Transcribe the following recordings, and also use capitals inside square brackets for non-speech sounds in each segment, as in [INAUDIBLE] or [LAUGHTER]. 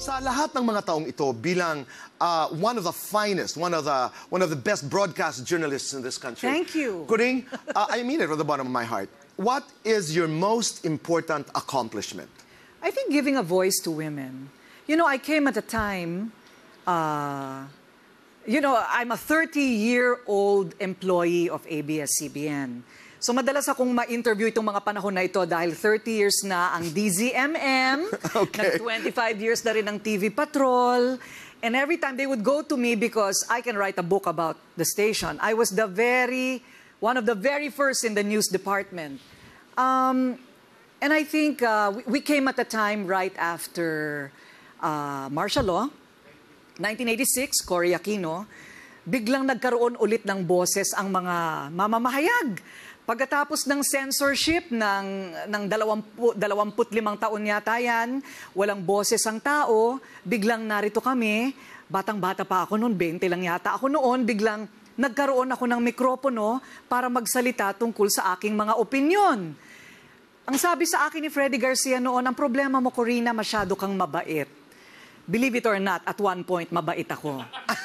Sa lahat ng mga taong ito bilang uh, one of the finest, one of the one of the best broadcast journalists in this country. Thank you. Kuring, uh, I mean it from the bottom of my heart. What is your most important accomplishment? I think giving a voice to women. You know, I came at a time, uh, you know, I'm a 30-year-old employee of ABS-CBN. So madalas akong ma-interview itong mga panahon na ito dahil 30 years na ang DZMM, [LAUGHS] Okay. nag 25 years na rin ang TV Patrol, and every time they would go to me because I can write a book about the station. I was the very, one of the very first in the news department. Um, and I think uh, we, we came at a time right after uh, martial law, 1986, Cory Aquino, biglang nagkaroon ulit ng boses ang mga mamamahayag. Pagkatapos ng censorship ng, ng 20, 25 taon yata yan, walang boses ang tao, biglang narito kami, batang-bata pa ako noon, 20 lang yata ako noon, biglang nagkaroon ako ng mikropono para magsalita tungkol sa aking mga opinyon. Ang sabi sa akin ni Freddy Garcia noon, ang problema mo, Corina, masyado kang mabait. Believe it or not, at one point, mabait ako.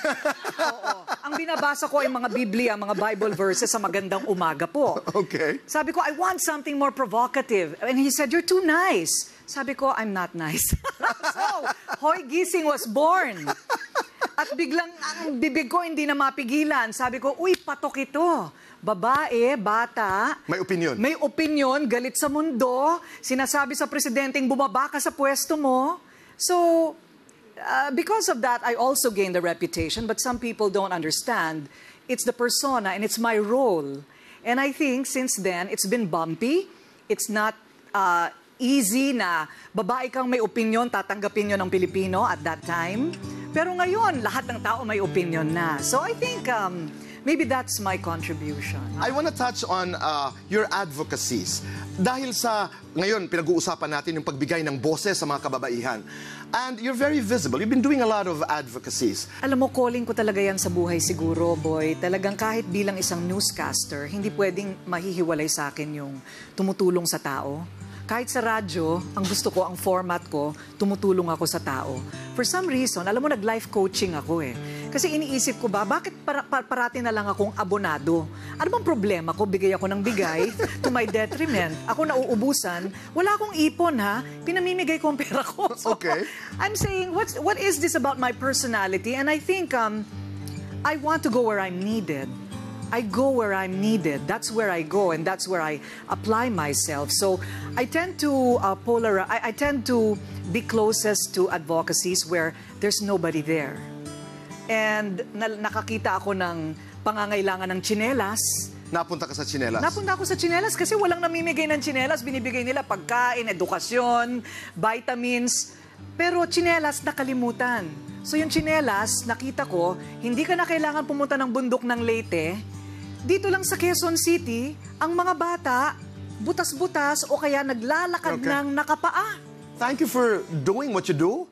[LAUGHS] Oo. Ang binabasa ko ay mga Biblia, mga Bible verses sa magandang umaga po. Okay. Sabi ko, I want something more provocative. And he said, you're too nice. Sabi ko, I'm not nice. [LAUGHS] so, Hoy Gising was born. At biglang ang bibig ko hindi na mapigilan. Sabi ko, uy, patok ito. Babae, bata. May opinion. May opinion, galit sa mundo. Sinasabi sa presidenteng bumaba ka sa pwesto mo. So, uh, because of that, I also gained a reputation, but some people don't understand. It's the persona and it's my role. And I think since then, it's been bumpy. It's not uh, easy na babae kang may opinion, tatanggapin yun ng Pilipino at that time. Pero ngayon, lahat ng tao may opinion na. So I think um, maybe that's my contribution. I want to touch on uh, your advocacies. Dahil sa, ngayon, pinag-uusapan natin yung pagbigay ng boses sa mga kababaihan. And you're very visible. You've been doing a lot of advocacies. Alam mo, calling ko talaga yan sa buhay siguro, boy. Talagang kahit bilang isang newscaster, hindi pwedeng mahihiwalay sa akin yung tumutulong sa tao. Kahit sa radyo, ang gusto ko, ang format ko, tumutulong ako sa tao. For some reason, alam mo, nag-life coaching ako eh. Kasi iniisip ko ba, bakit para, pa- parati na lang akong abonado? Ano bang problema ko? Bigay ako ng bigay [LAUGHS] to my detriment. Ako nauubusan. Wala akong ipon ha. Pinamimigay ko ang pera ko. [LAUGHS] So, Okay. I'm saying, what's, what is this about my personality? And I think um, I want to go where I'm needed. I go where I'm needed. That's where I go, and that's where I apply myself. So I tend to uh, polarize. I, I tend to be closest to advocacies where there's nobody there. And na- nakakita ako ng pangangailangan ng tsinelas. Napunta ka sa chinelas. Napunta ako sa tsinelas kasi walang namimigay ng tsinelas. Binibigay nila pagkain, edukasyon, vitamins. Pero tsinelas nakalimutan. So yung tsinelas, nakita ko, hindi ka na kailangan pumunta ng bundok ng Leyte. Dito lang sa Quezon City, ang mga bata, butas-butas o kaya naglalakad Okay. ng nakapaa. Thank you for doing what you do.